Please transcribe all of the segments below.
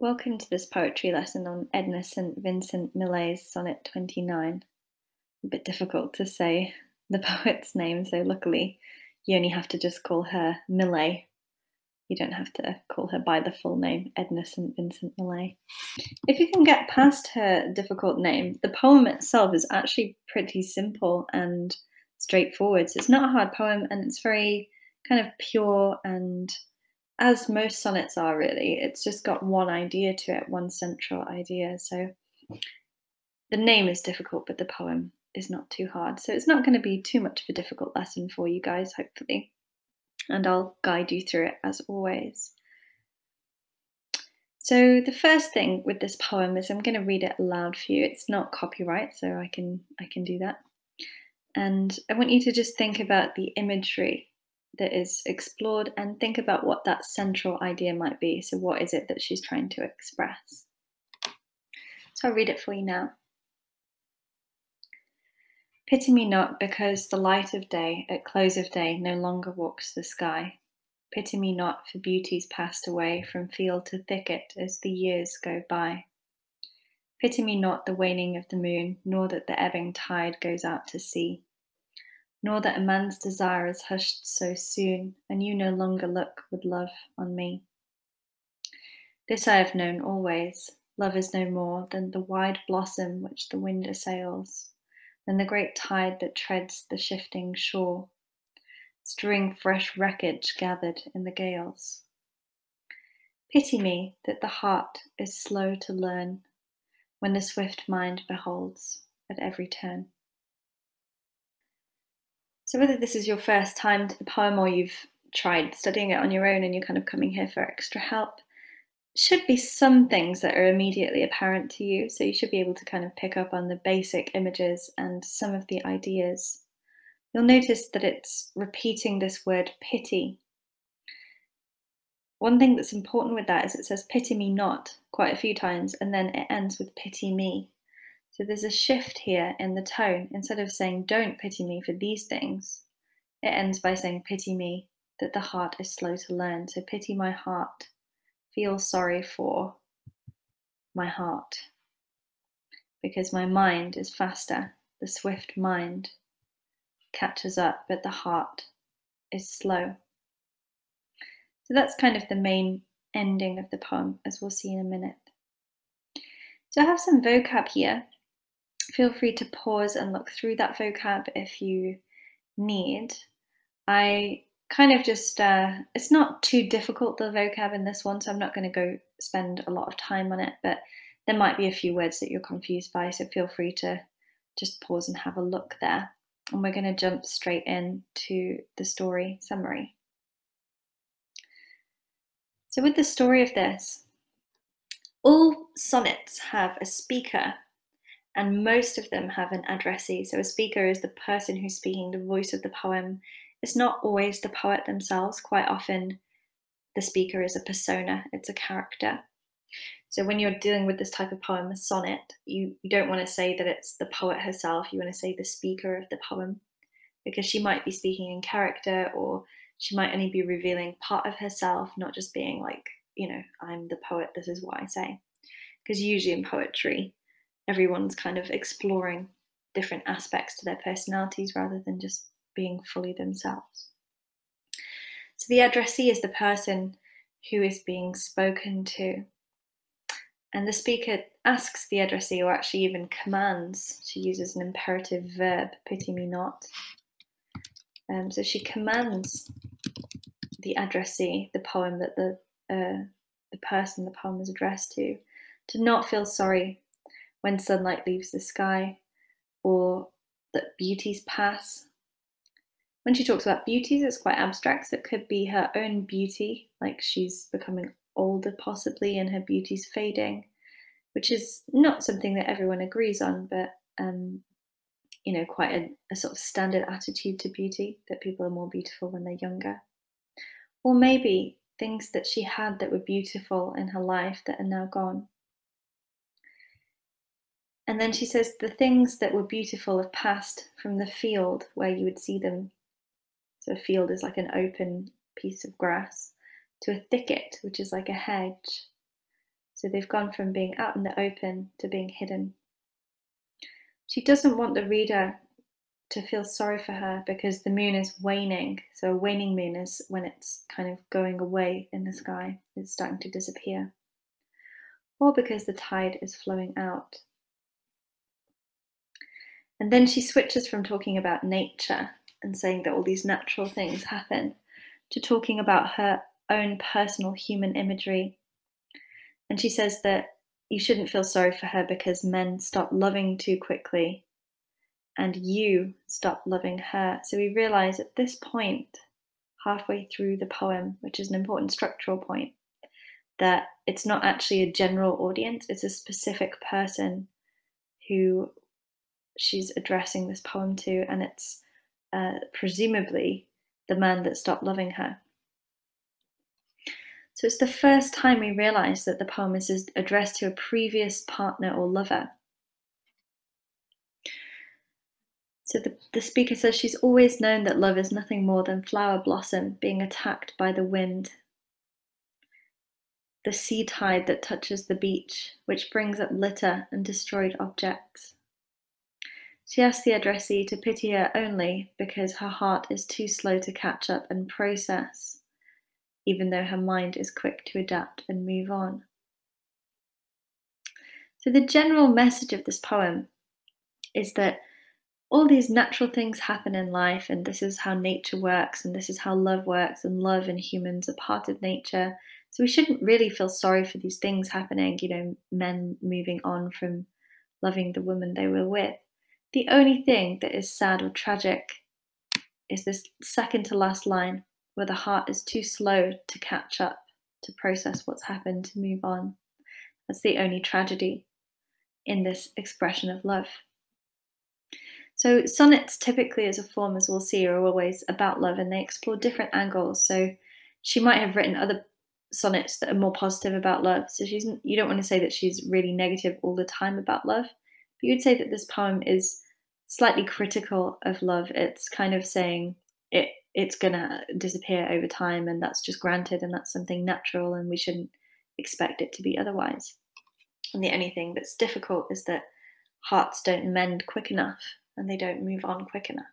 Welcome to this poetry lesson on Edna St. Vincent Millay's Sonnet 29. A bit difficult to say the poet's name, so luckily you only have to just call her Millay. You don't have to call her by the full name, Edna St. Vincent Millay. If you can get past her difficult name, the poem itself is actually pretty simple and straightforward. So it's not a hard poem and it's very kind of pure and as most sonnets are really, it's just got one idea to it, one central idea. So the name is difficult, but the poem is not too hard. So it's not going to be too much of a difficult lesson for you guys, hopefully. And I'll guide you through it as always. So the first thing with this poem is I'm going to read it aloud for you. It's not copyright, so I can I can do that. And I want you to just think about the imagery that is explored and think about what that central idea might be. So, what is it that she's trying to express? So, I'll read it for you now. Pity me not because the light of day at close of day no longer walks the sky. Pity me not for beauties passed away from field to thicket as the years go by. Pity me not the waning of the moon, nor that the ebbing tide goes out to sea nor that a man's desire is hushed so soon, and you no longer look with love on me. This I have known always love is no more than the wide blossom which the wind assails, than the great tide that treads the shifting shore, strewing fresh wreckage gathered in the gales. Pity me that the heart is slow to learn when the swift mind beholds at every turn. So, whether this is your first time to the poem or you've tried studying it on your own and you're kind of coming here for extra help, should be some things that are immediately apparent to you. So, you should be able to kind of pick up on the basic images and some of the ideas. You'll notice that it's repeating this word pity. One thing that's important with that is it says pity me not quite a few times and then it ends with pity me. So there's a shift here in the tone. Instead of saying, Don't pity me for these things, it ends by saying, Pity me that the heart is slow to learn. So pity my heart. Feel sorry for my heart. Because my mind is faster. The swift mind catches up, but the heart is slow. So that's kind of the main ending of the poem, as we'll see in a minute. So I have some vocab here feel free to pause and look through that vocab if you need. I kind of just, uh, it's not too difficult, the vocab in this one, so I'm not going to go spend a lot of time on it, but there might be a few words that you're confused by, so feel free to just pause and have a look there. And we're going to jump straight into the story summary. So, with the story of this, all sonnets have a speaker and most of them have an addressee. So a speaker is the person who's speaking, the voice of the poem. It's not always the poet themselves, quite often the speaker is a persona, it's a character. So when you're dealing with this type of poem, a sonnet, you, you don't want to say that it's the poet herself, you want to say the speaker of the poem, because she might be speaking in character or she might only be revealing part of herself, not just being like, you know, I'm the poet, this is what I say. Because usually in poetry, everyone's kind of exploring different aspects to their personalities rather than just being fully themselves. So the addressee is the person who is being spoken to. And the speaker asks the addressee, or actually even commands, she uses an imperative verb, pity me not. Um, so she commands the addressee, the poem that the uh, the person the poem is addressed to, to not feel sorry when sunlight leaves the sky, or that beauties pass. When she talks about beauties, it's quite abstract. So it could be her own beauty, like she's becoming older possibly and her beauty's fading, which is not something that everyone agrees on, but um, you know, quite a, a sort of standard attitude to beauty that people are more beautiful when they're younger. Or maybe things that she had that were beautiful in her life that are now gone. And then she says, the things that were beautiful have passed from the field where you would see them. So a field is like an open piece of grass to a thicket, which is like a hedge. So they've gone from being out in the open to being hidden. She doesn't want the reader to feel sorry for her because the moon is waning. So, a waning moon is when it's kind of going away in the sky, it's starting to disappear. Or because the tide is flowing out. And then she switches from talking about nature and saying that all these natural things happen to talking about her own personal human imagery. And she says that you shouldn't feel sorry for her because men stop loving too quickly and you stop loving her. So we realize at this point, halfway through the poem, which is an important structural point, that it's not actually a general audience, it's a specific person who she's addressing this poem to, and it's uh, presumably the man that stopped loving her. So it's the first time we realize that the poem is addressed to a previous partner or lover. So the, the speaker says she's always known that love is nothing more than flower blossom being attacked by the wind. The sea tide that touches the beach, which brings up litter and destroyed objects. She asks the addressee to pity her only because her heart is too slow to catch up and process, even though her mind is quick to adapt and move on. So, the general message of this poem is that all these natural things happen in life, and this is how nature works, and this is how love works, and love and humans are part of nature. So we shouldn't really feel sorry for these things happening, you know, men moving on from loving the woman they were with. The only thing that is sad or tragic is this second to last line where the heart is too slow to catch up, to process what's happened, to move on. That's the only tragedy in this expression of love. So sonnets typically as a form, as we'll see, are always about love and they explore different angles. So she might have written other sonnets that are more positive about love. So she's you don't want to say that she's really negative all the time about love, you'd say that this poem is slightly critical of love. It's kind of saying it it's gonna disappear over time and that's just granted and that's something natural and we shouldn't expect it to be otherwise. And the only thing that's difficult is that hearts don't mend quick enough and they don't move on quick enough.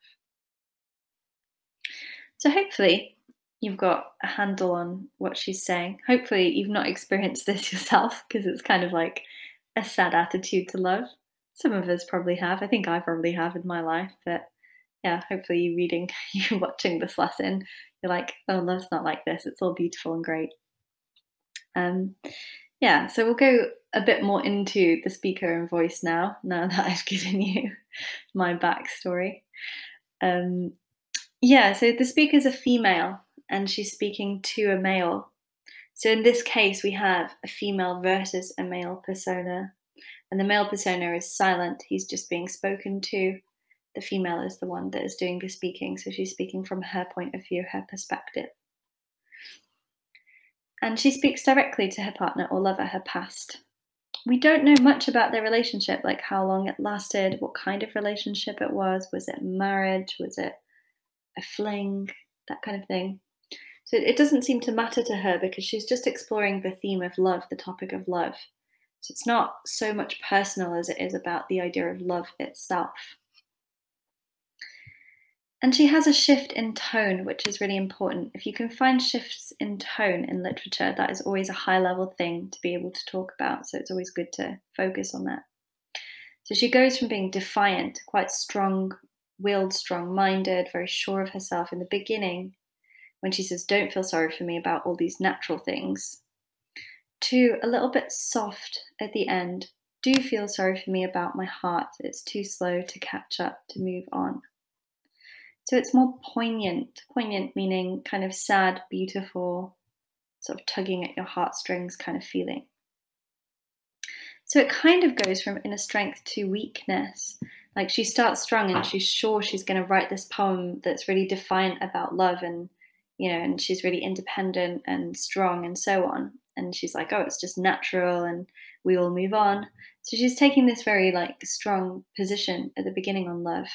So hopefully you've got a handle on what she's saying. Hopefully you've not experienced this yourself because it's kind of like a sad attitude to love. Some of us probably have. I think I probably have in my life, but yeah, hopefully you reading, you watching this lesson, you're like, oh, love's not like this. It's all beautiful and great. Um, yeah, so we'll go a bit more into the speaker and voice now, now that I've given you my backstory. Um, yeah, so the speaker is a female and she's speaking to a male. So in this case, we have a female versus a male persona. And the male persona is silent, he's just being spoken to. The female is the one that is doing the speaking, so she's speaking from her point of view, her perspective and she speaks directly to her partner or lover, her past. We don't know much about their relationship, like how long it lasted, what kind of relationship it was. Was it marriage? Was it a fling? That kind of thing. So it doesn't seem to matter to her because she's just exploring the theme of love, the topic of love. So it's not so much personal as it is about the idea of love itself. And she has a shift in tone, which is really important. If you can find shifts in tone in literature, that is always a high level thing to be able to talk about. So it's always good to focus on that. So she goes from being defiant, quite strong willed, strong minded, very sure of herself in the beginning, when she says, Don't feel sorry for me about all these natural things, to a little bit soft at the end. Do feel sorry for me about my heart. It's too slow to catch up, to move on. So it's more poignant, poignant meaning kind of sad, beautiful, sort of tugging at your heartstrings kind of feeling. So it kind of goes from inner strength to weakness. Like she starts strong and she's sure she's going to write this poem that's really defiant about love and, you know, and she's really independent and strong and so on. And she's like, oh, it's just natural and we all move on. So she's taking this very like strong position at the beginning on love.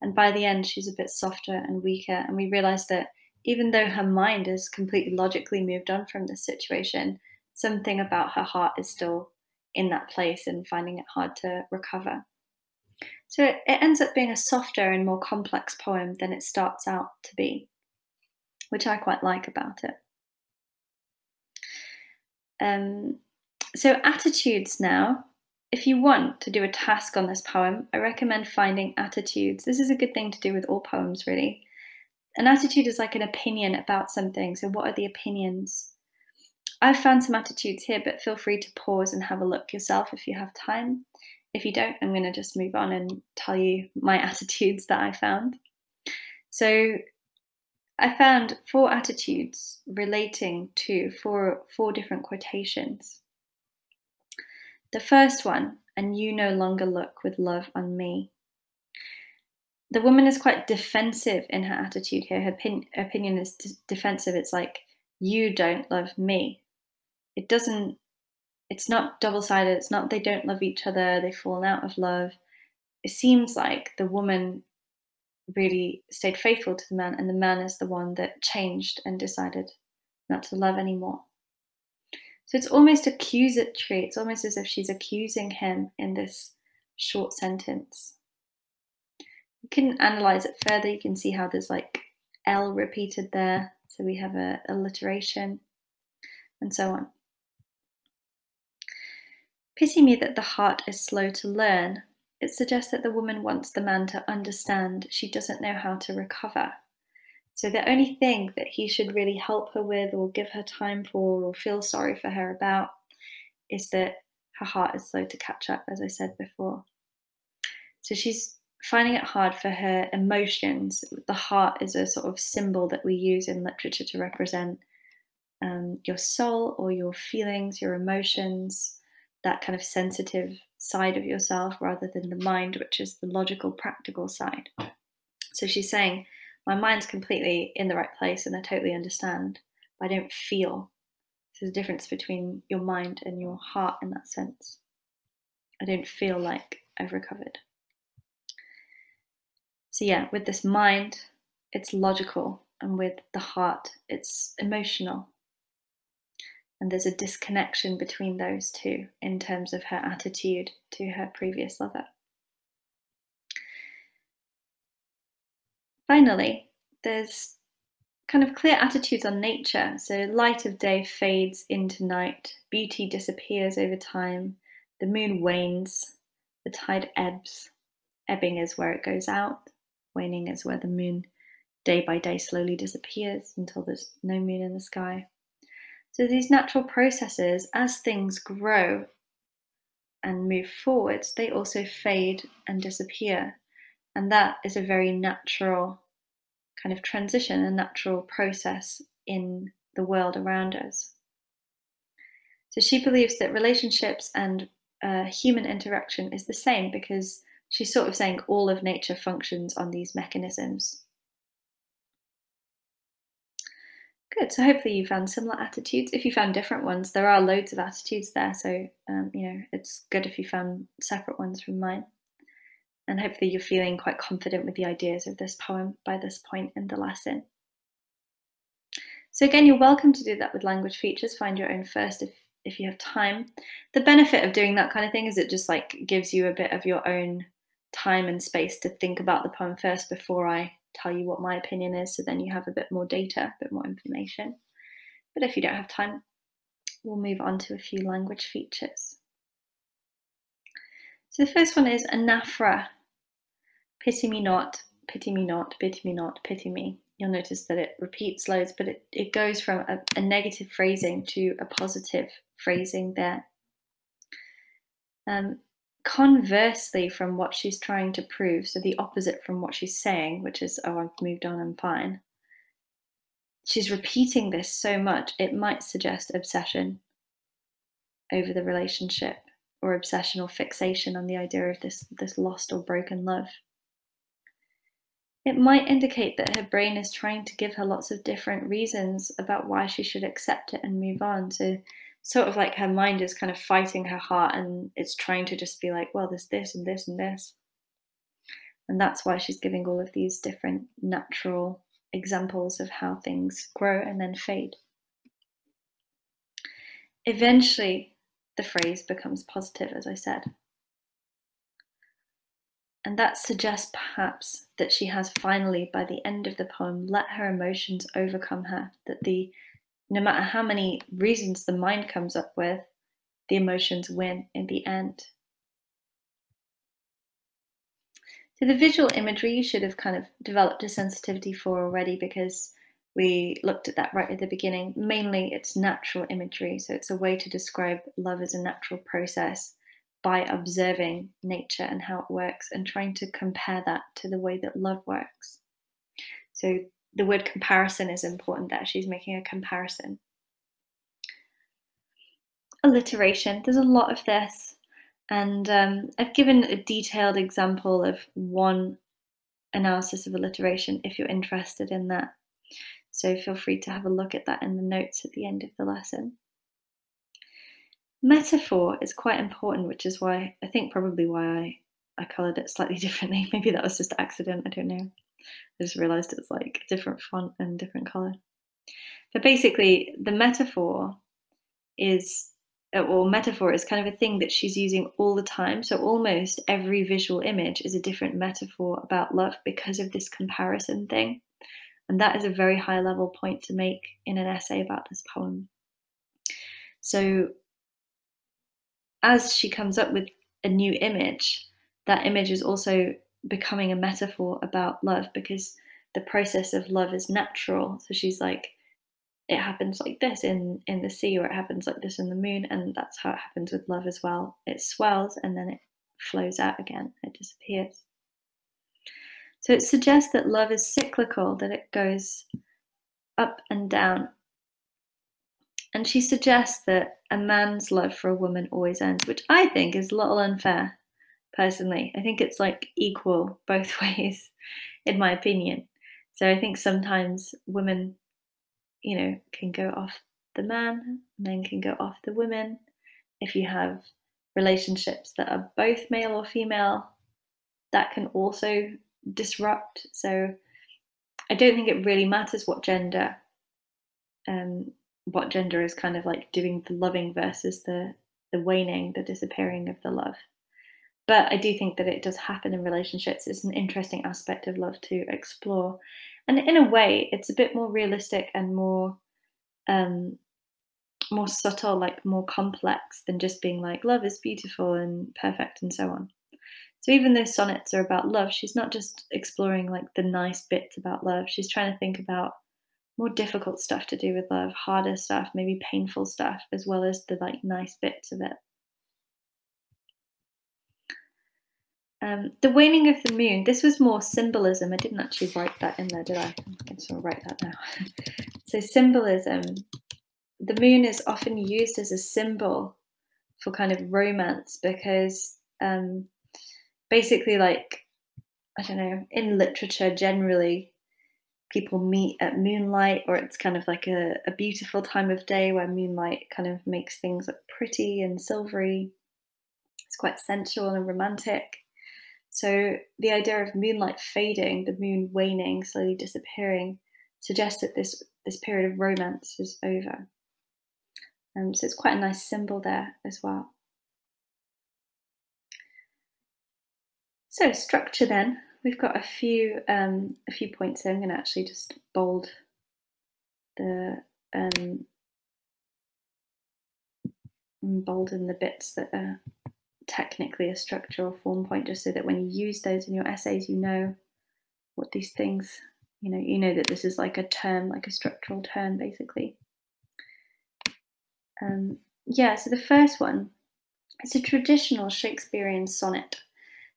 And by the end, she's a bit softer and weaker. And we realize that even though her mind has completely logically moved on from this situation, something about her heart is still in that place and finding it hard to recover. So it, it ends up being a softer and more complex poem than it starts out to be, which I quite like about it. Um, so, attitudes now. If you want to do a task on this poem, I recommend finding attitudes. This is a good thing to do with all poems, really. An attitude is like an opinion about something. So, what are the opinions? I've found some attitudes here, but feel free to pause and have a look yourself if you have time. If you don't, I'm going to just move on and tell you my attitudes that I found. So, I found four attitudes relating to four, four different quotations. The first one, and you no longer look with love on me. The woman is quite defensive in her attitude here. Her pin, opinion is d- defensive. It's like, you don't love me. It doesn't, it's not double sided. It's not they don't love each other, they've fallen out of love. It seems like the woman really stayed faithful to the man, and the man is the one that changed and decided not to love anymore. So it's almost accusatory. It's almost as if she's accusing him in this short sentence. You can analyze it further. You can see how there's like L repeated there. So we have a alliteration and so on. Pity me that the heart is slow to learn, it suggests that the woman wants the man to understand she doesn't know how to recover. So the only thing that he should really help her with, or give her time for, or feel sorry for her about, is that her heart is slow to catch up, as I said before. So she's finding it hard for her emotions. The heart is a sort of symbol that we use in literature to represent um, your soul or your feelings, your emotions, that kind of sensitive side of yourself rather than the mind, which is the logical, practical side. So she's saying, My mind's completely in the right place and I totally understand, but I don't feel. There's a difference between your mind and your heart in that sense. I don't feel like I've recovered. So, yeah, with this mind, it's logical, and with the heart, it's emotional. And there's a disconnection between those two in terms of her attitude to her previous lover. Finally, there's kind of clear attitudes on nature. So, light of day fades into night, beauty disappears over time, the moon wanes, the tide ebbs. Ebbing is where it goes out, waning is where the moon day by day slowly disappears until there's no moon in the sky. So these natural processes, as things grow and move forwards, they also fade and disappear. And that is a very natural kind of transition, a natural process in the world around us. So she believes that relationships and uh, human interaction is the same because she's sort of saying all of nature functions on these mechanisms. Good. So hopefully you found similar attitudes. If you found different ones, there are loads of attitudes there. So um, you know it's good if you found separate ones from mine. And hopefully you're feeling quite confident with the ideas of this poem by this point in the lesson. So again, you're welcome to do that with language features. Find your own first if if you have time. The benefit of doing that kind of thing is it just like gives you a bit of your own time and space to think about the poem first before I tell you what my opinion is, so then you have a bit more data, a bit more information. But if you don't have time, we'll move on to a few language features. So the first one is anaphora. Pity me not, pity me not, pity me not, pity me. You'll notice that it repeats loads, but it, it goes from a, a negative phrasing to a positive phrasing there. Um, conversely from what she's trying to prove, so the opposite from what she's saying, which is, oh, I've moved on, I'm fine. She's repeating this so much, it might suggest obsession over the relationship or obsession or fixation on the idea of this, this lost or broken love. It might indicate that her brain is trying to give her lots of different reasons about why she should accept it and move on. So sort of like her mind is kind of fighting her heart and it's trying to just be like, well, there's this and this and this. And that's why she's giving all of these different natural examples of how things grow and then fade. eventually the phrase becomes positive, as I said. And that suggests perhaps that she has finally, by the end of the poem, let her emotions overcome her. That the no matter how many reasons the mind comes up with, the emotions win in the end. So the visual imagery you should have kind of developed a sensitivity for already because we looked at that right at the beginning. Mainly it's natural imagery. So it's a way to describe love as a natural process by observing nature and how it works and trying to compare that to the way that love works. So the word comparison is important there. She's making a comparison. Alliteration. There's a lot of this. And um, I've given a detailed example of one analysis of alliteration if you're interested in that. So feel free to have a look at that in the notes at the end of the lesson. Metaphor is quite important, which is why I think probably why I, I coloured it slightly differently. Maybe that was just accident, I don't know. I just realised it's like different font and different colour. But basically, the metaphor is, uh, or metaphor is kind of a thing that she's using all the time. So almost every visual image is a different metaphor about love because of this comparison thing. And that is a very high level point to make in an essay about this poem. So as she comes up with a new image, that image is also becoming a metaphor about love because the process of love is natural. So she's like, it happens like this in in the sea, or it happens like this in the moon, and that's how it happens with love as well. It swells and then it flows out again. It disappears. So it suggests that love is cyclical, that it goes up and down. And she suggests that a man's love for a woman always ends, which I think is a little unfair, personally. I think it's like equal both ways, in my opinion. So I think sometimes women, you know, can go off the man, men can go off the women. If you have relationships that are both male or female, that can also disrupt. So I don't think it really matters what gender um, what gender is kind of like doing the loving versus the the waning, the disappearing of the love. But I do think that it does happen in relationships. It's an interesting aspect of love to explore, and in a way, it's a bit more realistic and more um, more subtle, like more complex than just being like love is beautiful and perfect and so on. So even though sonnets are about love, she's not just exploring like the nice bits about love. She's trying to think about more difficult stuff to do with love, harder stuff, maybe painful stuff, as well as the like nice bits of it. Um, the waning of the moon, this was more symbolism. I didn't actually write that in there, did I? I can sort of write that now. so, symbolism. The moon is often used as a symbol for kind of romance because um, basically, like, I don't know, in literature generally, people meet at moonlight, or it's kind of like a, a beautiful time of day where moonlight kind of makes things look pretty and silvery. It's quite sensual and romantic. So the idea of moonlight fading, the moon waning, slowly disappearing, suggests that this this period of romance is over. Um, so it's quite a nice symbol there as well. So structure then we've got a few um, a few points here. I'm going to actually just bold the um, bolden the bits that are technically a structure or form point, just so that when you use those in your essays, you know what these things. You know, you know that this is like a term, like a structural term, basically. Um, yeah. So the first one, it's a traditional Shakespearean sonnet.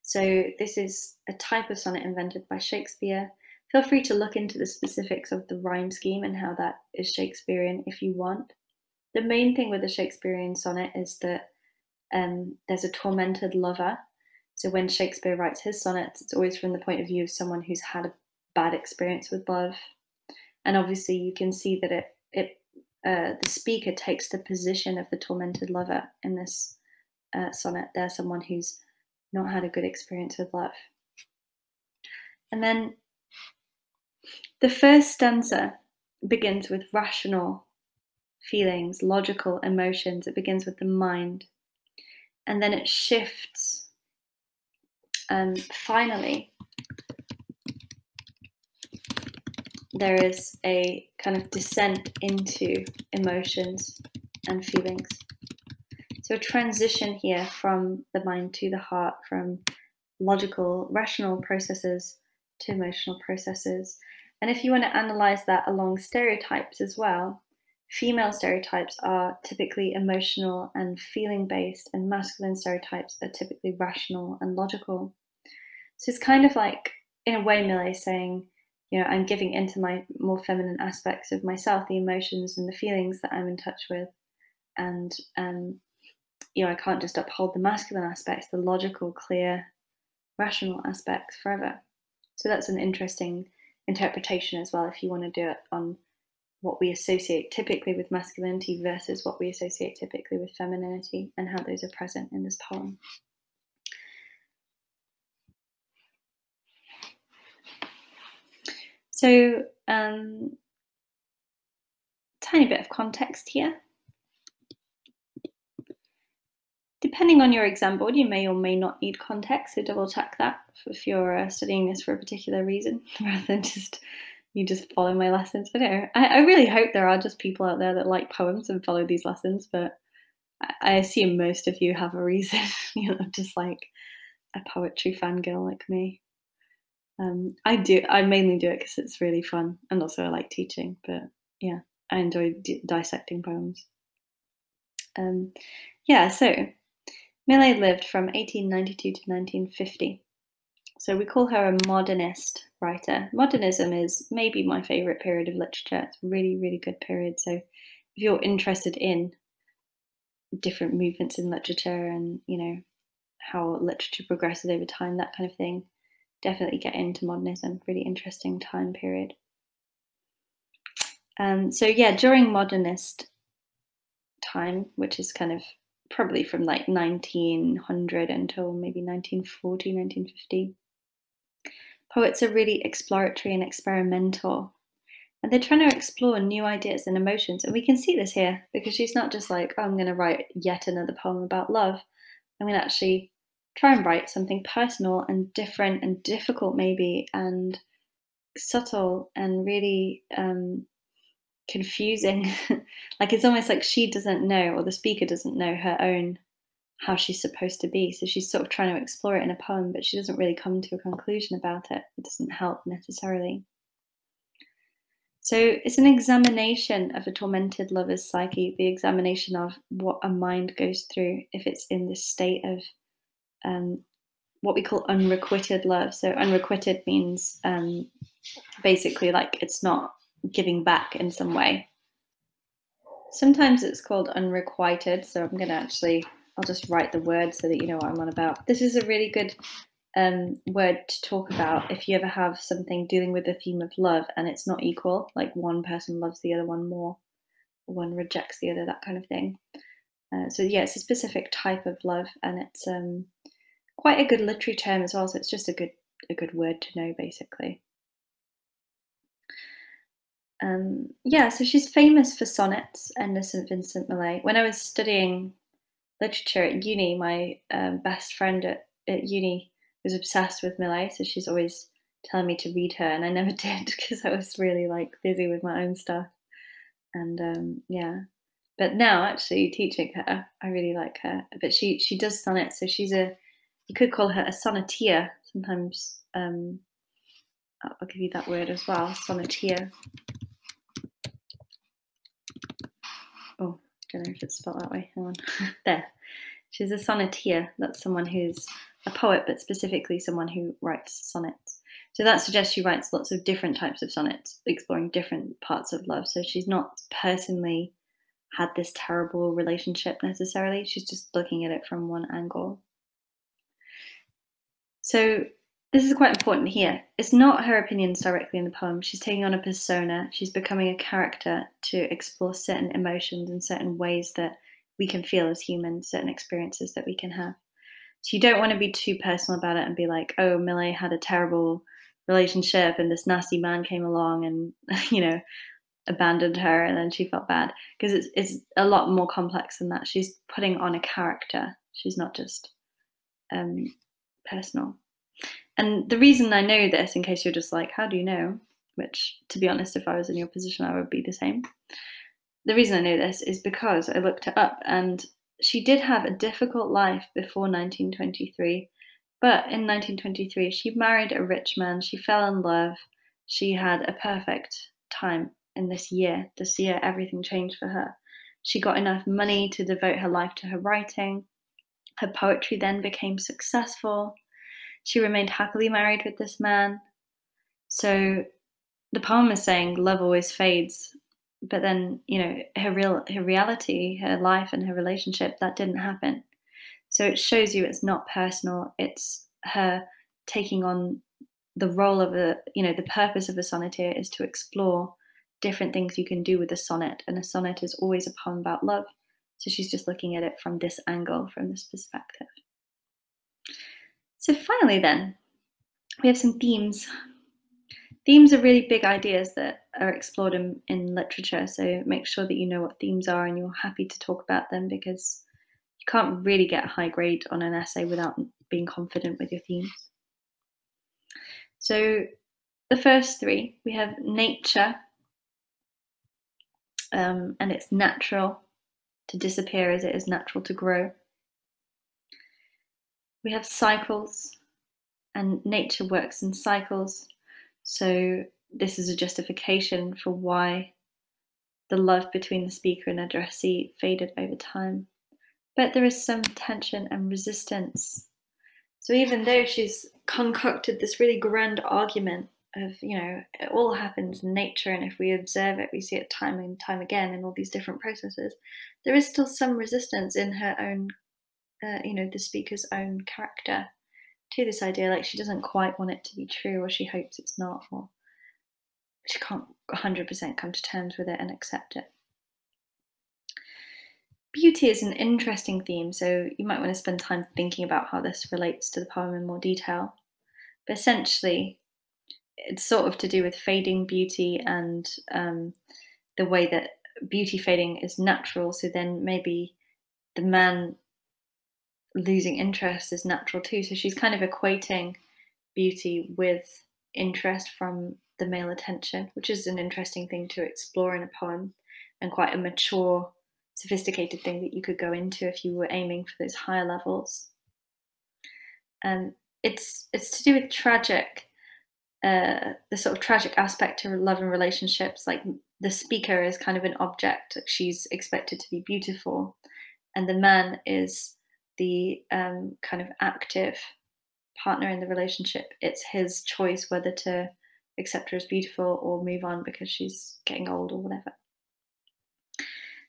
So this is a type of sonnet invented by Shakespeare. Feel free to look into the specifics of the rhyme scheme and how that is Shakespearean if you want. The main thing with the Shakespearean sonnet is that um, there's a tormented lover. So when Shakespeare writes his sonnets, it's always from the point of view of someone who's had a bad experience with love. And obviously, you can see that it it uh, the speaker takes the position of the tormented lover in this uh, sonnet. They're someone who's not had a good experience with love. And then the first stanza begins with rational feelings, logical emotions. It begins with the mind. And then it shifts um, finally there is a kind of descent into emotions and feelings. So, a transition here from the mind to the heart, from logical, rational processes to emotional processes. And if you want to analyze that along stereotypes as well, female stereotypes are typically emotional and feeling based, and masculine stereotypes are typically rational and logical. So, it's kind of like, in a way, Millay saying, you know i'm giving into my more feminine aspects of myself the emotions and the feelings that i'm in touch with and um you know i can't just uphold the masculine aspects the logical clear rational aspects forever so that's an interesting interpretation as well if you want to do it on what we associate typically with masculinity versus what we associate typically with femininity and how those are present in this poem So, um, tiny bit of context here. Depending on your exam board, you may or may not need context, so double check that if you're uh, studying this for a particular reason, rather than just you just follow my lessons. I know. I, I, really hope there are just people out there that like poems and follow these lessons, but I, I assume most of you have a reason, you know, just like a poetry fangirl like me. Um, I do. I mainly do it because it's really fun, and also I like teaching. But yeah, I enjoy d- dissecting poems. Um, yeah, so Millay lived from 1892 to 1950. So we call her a modernist writer. Modernism is maybe my favorite period of literature. It's a really, really good period. So if you're interested in different movements in literature and you know how literature progresses over time, that kind of thing, definitely get into modernism. Really interesting time period. Um, so yeah, during modernist time, which is kind of probably from like 1900 until maybe 1940, 1950, poets are really exploratory and experimental. And they're trying to explore new ideas and emotions. And we can see this here because she's not just like, oh, I'm going to write yet another poem about love. I'm going to actually try and write something personal and different and difficult, maybe, and subtle and really um, confusing. like it's almost like she doesn't know, or the speaker doesn't know her own how she's supposed to be. So she's sort of trying to explore it in a poem, but she doesn't really come to a conclusion about it. It doesn't help necessarily. So it's an examination of a tormented lover's psyche, the examination of what a mind goes through if it's in this state of um, what we call unrequited love. So unrequited means um, basically like it's not giving back in some way. Sometimes it's called unrequited. So I'm going to actually, I'll just write the word so that you know what I'm on about. This is a really good um, word to talk about if you ever have something dealing with the theme of love and it's not equal, like one person loves the other one more, one rejects the other, that kind of thing. Uh, so yeah, it's a specific type of love, and it's um, quite a good literary term as well. So it's just a good a good word to know, basically. Um, yeah, so she's famous for sonnets and the St Vincent Millay. When I was studying literature at uni, my um, best friend at, at uni was obsessed with Millay, so she's always telling me to read her, and I never did because I was really like busy with my own stuff. And um, yeah, but now actually teaching her, I really like her. But she she does sonnets, so she's a you could call her a sonneteer. Sometimes um, I'll give you that word as well, sonneteer. Oh, don't know if it's spelled that way. Hang on. there. She's a sonneteer. That's someone who's a poet, but specifically someone who writes sonnets. So that suggests she writes lots of different types of sonnets, exploring different parts of love. So she's not personally had this terrible relationship necessarily. She's just looking at it from one angle. So this is quite important here. It's not her opinions directly in the poem. She's taking on a persona. She's becoming a character to explore certain emotions and certain ways that we can feel as humans, certain experiences that we can have. So you don't want to be too personal about it and be like, oh, Millay had a terrible relationship and this nasty man came along and, you know, abandoned her and then she felt bad because it's, it's a lot more complex than that. She's putting on a character. She's not just um, personal. And the reason I know this, in case you're just like, how do you know? Which, to be honest, if I was in your position, I would be the same. The reason I know this is because I looked her up and she did have a difficult life before 1923. But in 1923, she married a rich man, she fell in love, she had a perfect time in this year. This year, everything changed for her. She got enough money to devote her life to her writing. Her poetry then became successful. She remained happily married with this man. So the poem is saying love always fades, but then you know her real her reality, her life and her relationship that didn't happen. So it shows you it's not personal. It's her taking on the role of a you know the purpose of a sonneteer is to explore different things you can do with a sonnet, and a sonnet is always a poem about love. So she's just looking at it from this angle, from this perspective. So finally, then, we have some themes. Themes are really big ideas that are explored in, in literature, so make sure that you know what themes are and you're happy to talk about them because you can't really get a high grade on an essay without being confident with your themes. So the first three, we have nature, um, and it's natural to disappear as it is natural to grow. We have cycles, and nature works in cycles. So, this is a justification for why the love between the speaker and addressee faded over time. But there is some tension and resistance. So, even though she's concocted this really grand argument of you know it all happens in nature and if we observe it we see it time and time again in all these different processes there is still some resistance in her own uh, you know the speaker's own character to this idea like she doesn't quite want it to be true or she hopes it's not or she can't 100% come to terms with it and accept it beauty is an interesting theme so you might want to spend time thinking about how this relates to the poem in more detail but essentially it's sort of to do with fading beauty and um, the way that beauty fading is natural. So then maybe the man losing interest is natural too. So she's kind of equating beauty with interest from the male attention, which is an interesting thing to explore in a poem and quite a mature, sophisticated thing that you could go into if you were aiming for those higher levels. And um, it's it's to do with tragic uh, the sort of tragic aspect to love and relationships. Like the speaker is kind of an object; she's expected to be beautiful, and the man is the um, kind of active partner in the relationship. It's his choice whether to accept her as beautiful or move on because she's getting old or whatever.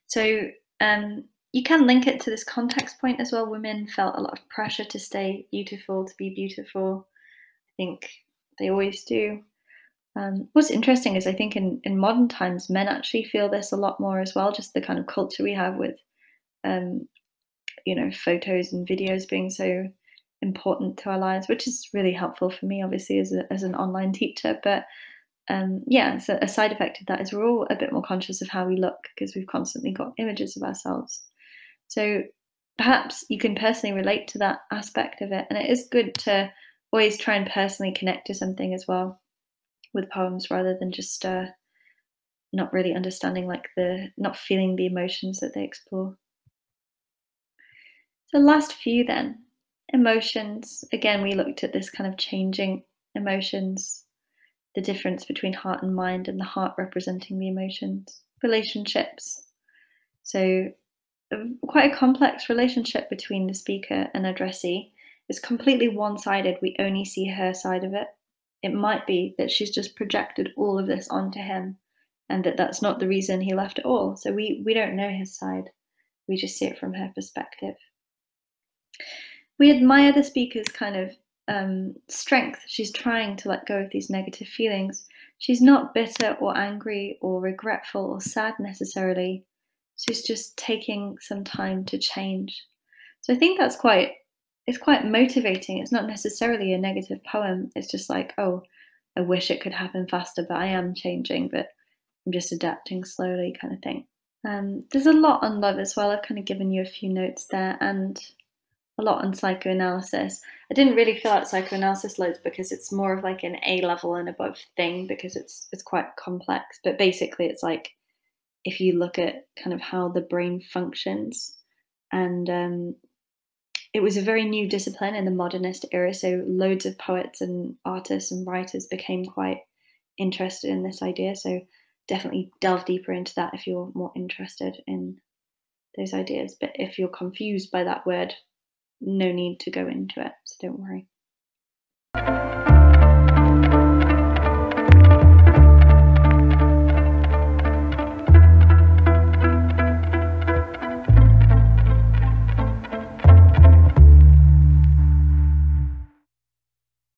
So um, you can link it to this context point as well. Women felt a lot of pressure to stay beautiful, to be beautiful. I think they always do. Um, what's interesting is I think in, in modern times, men actually feel this a lot more as well, just the kind of culture we have with, um, you know, photos and videos being so important to our lives, which is really helpful for me, obviously, as, a, as an online teacher. But um, yeah, so a side effect of that is we're all a bit more conscious of how we look because we've constantly got images of ourselves. So perhaps you can personally relate to that aspect of it. And it is good to always try and personally connect to something as well with poems rather than just uh, not really understanding like the not feeling the emotions that they explore so last few then emotions again we looked at this kind of changing emotions the difference between heart and mind and the heart representing the emotions relationships so quite a complex relationship between the speaker and addressee It's completely one sided. We only see her side of it. It might be that she's just projected all of this onto him and that that's not the reason he left at all. So we, we don't know his side. We just see it from her perspective. We admire the speaker's kind of um, strength. She's trying to let go of these negative feelings. She's not bitter or angry or regretful or sad necessarily. She's just taking some time to change. So I think that's quite it's quite motivating. It's not necessarily a negative poem. It's just like, oh, I wish it could happen faster, but I am changing. But I'm just adapting slowly, kind of thing. Um, there's a lot on love as well. I've kind of given you a few notes there, and a lot on psychoanalysis. I didn't really fill out psychoanalysis loads because it's more of like an A level and above thing because it's it's quite complex. But basically, it's like if you look at kind of how the brain functions, and um, it was a very new discipline in the modernist era. So loads of poets and artists and writers became quite interested in this idea. So definitely delve deeper into that if you're more interested in those ideas. But if you're confused by that word, no need to go into it, so don't worry.